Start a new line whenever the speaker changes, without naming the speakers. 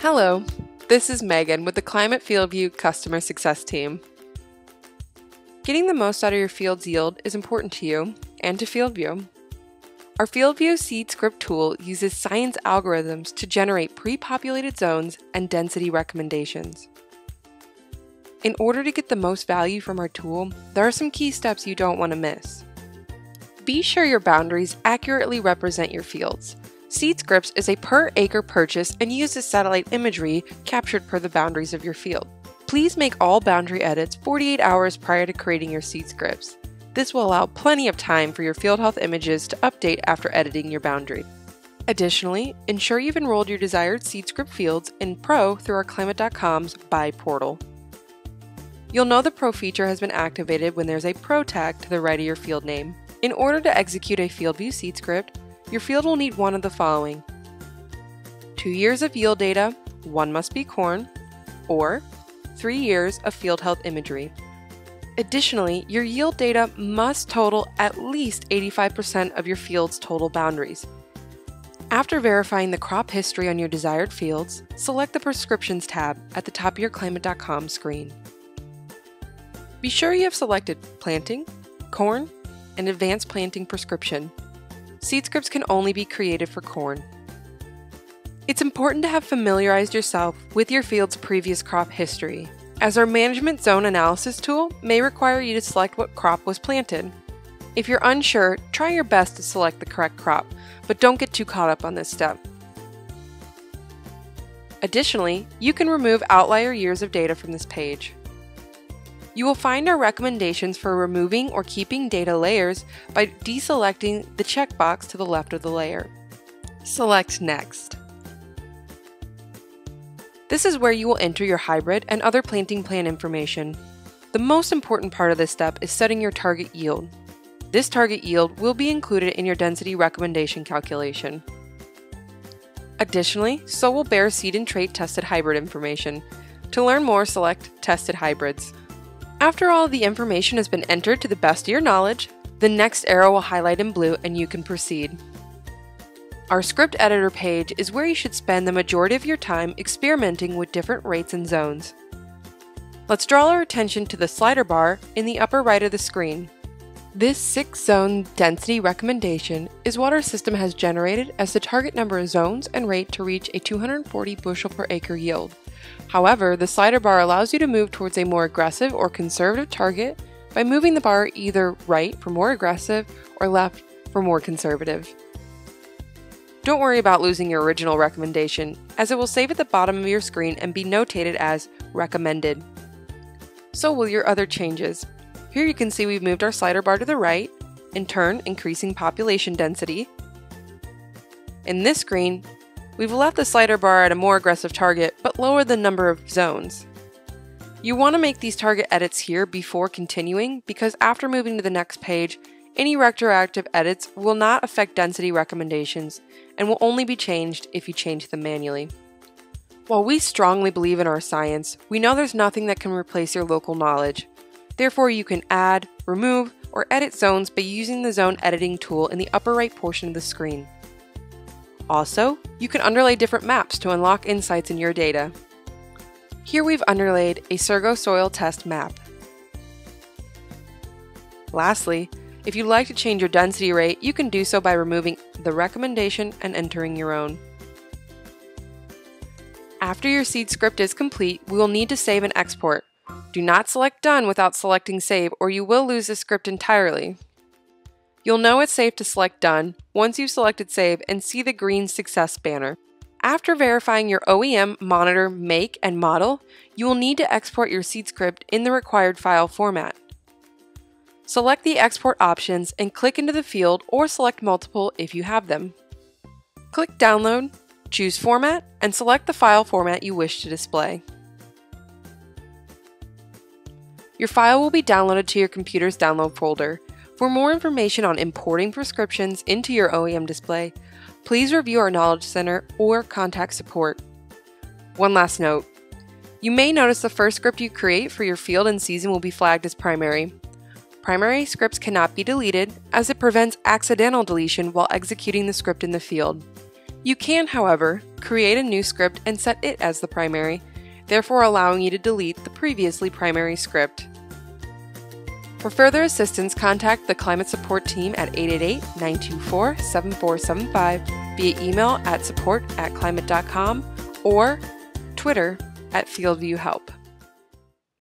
Hello, this is Megan with the Climate FieldView Customer Success Team. Getting the most out of your field's yield is important to you and to FieldView. Our FieldView seed script tool uses science algorithms to generate pre-populated zones and density recommendations. In order to get the most value from our tool, there are some key steps you don't want to miss. Be sure your boundaries accurately represent your fields SeedScripts is a per acre purchase and uses satellite imagery captured per the boundaries of your field. Please make all boundary edits 48 hours prior to creating your seed scripts. This will allow plenty of time for your field health images to update after editing your boundary. Additionally, ensure you've enrolled your desired seed script fields in Pro through our Climate.com's Buy portal. You'll know the Pro feature has been activated when there's a Pro tag to the right of your field name. In order to execute a FieldView seed script, your field will need one of the following. Two years of yield data, one must be corn, or three years of field health imagery. Additionally, your yield data must total at least 85% of your field's total boundaries. After verifying the crop history on your desired fields, select the Prescriptions tab at the top of your Climate.com screen. Be sure you have selected Planting, Corn, and Advanced Planting Prescription seed scripts can only be created for corn. It's important to have familiarized yourself with your field's previous crop history, as our management zone analysis tool may require you to select what crop was planted. If you're unsure, try your best to select the correct crop, but don't get too caught up on this step. Additionally, you can remove outlier years of data from this page. You will find our recommendations for removing or keeping data layers by deselecting the checkbox to the left of the layer. Select Next. This is where you will enter your hybrid and other planting plan information. The most important part of this step is setting your target yield. This target yield will be included in your density recommendation calculation. Additionally, so will Bayer seed and trait tested hybrid information. To learn more, select Tested Hybrids. After all the information has been entered to the best of your knowledge, the next arrow will highlight in blue and you can proceed. Our script editor page is where you should spend the majority of your time experimenting with different rates and zones. Let's draw our attention to the slider bar in the upper right of the screen. This six zone density recommendation is what our system has generated as the target number of zones and rate to reach a 240 bushel per acre yield. However, the slider bar allows you to move towards a more aggressive or conservative target by moving the bar either right for more aggressive or left for more conservative. Don't worry about losing your original recommendation, as it will save at the bottom of your screen and be notated as recommended. So will your other changes. Here you can see we've moved our slider bar to the right, in turn increasing population density. In this screen, We've left the slider bar at a more aggressive target, but lowered the number of zones. You want to make these target edits here before continuing because after moving to the next page, any retroactive edits will not affect density recommendations and will only be changed if you change them manually. While we strongly believe in our science, we know there's nothing that can replace your local knowledge. Therefore, you can add, remove, or edit zones by using the zone editing tool in the upper right portion of the screen. Also, you can underlay different maps to unlock insights in your data. Here we've underlaid a Sorgo soil test map. Lastly, if you'd like to change your density rate, you can do so by removing the recommendation and entering your own. After your seed script is complete, we will need to save and export. Do not select Done without selecting Save or you will lose the script entirely. You'll know it's safe to select Done once you've selected Save and see the green Success banner. After verifying your OEM, monitor, make, and model, you will need to export your seed script in the required file format. Select the export options and click into the field or select multiple if you have them. Click Download, choose Format, and select the file format you wish to display. Your file will be downloaded to your computer's download folder, for more information on importing prescriptions into your OEM display, please review our Knowledge Center or contact support. One last note. You may notice the first script you create for your field and season will be flagged as primary. Primary scripts cannot be deleted as it prevents accidental deletion while executing the script in the field. You can, however, create a new script and set it as the primary, therefore allowing you to delete the previously primary script. For further assistance, contact the Climate Support Team at 888 924 7475 via email at support at climate.com or Twitter at FieldViewHelp.